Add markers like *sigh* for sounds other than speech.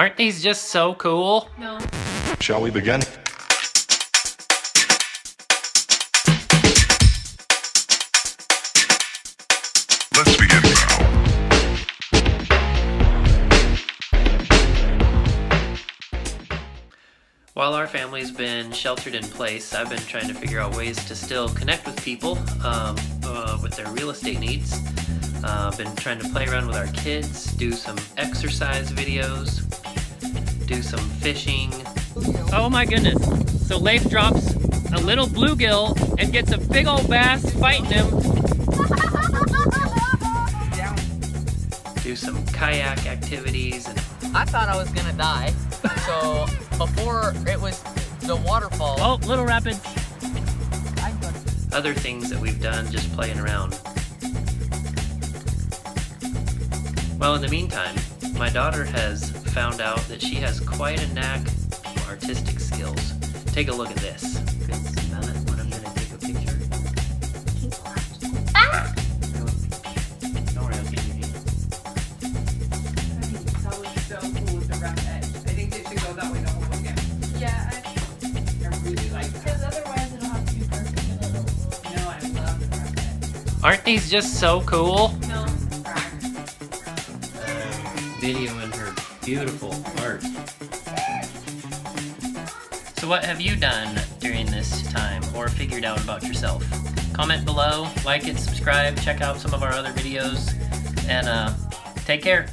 Aren't these just so cool? No. Shall we begin? Let's begin now. While our family's been sheltered in place, I've been trying to figure out ways to still connect with people um, uh, with their real estate needs. Uh, I've been trying to play around with our kids, do some exercise videos, do some fishing. Oh my goodness. So Leif drops a little bluegill and gets a big old bass fighting him. Do some kayak activities and I thought I was gonna die. So *laughs* before it was the waterfall. oh, little rapids. Other things that we've done just playing around. Well, in the meantime, my daughter has found out that she has quite a knack for artistic skills. Take a look at this. You can smell it when I'm gonna take a picture. Ah! Don't worry, I'll give you these. I think it's always so cool with the rough edge. I think it should go that way the whole weekend. Yeah, I- I really like that. because otherwise it'll have to be perfect and it'll. No, I love the rough edge. Aren't these just so cool? No. Video in her beautiful art. So what have you done during this time or figured out about yourself? Comment below, like it, subscribe, check out some of our other videos, and uh, take care.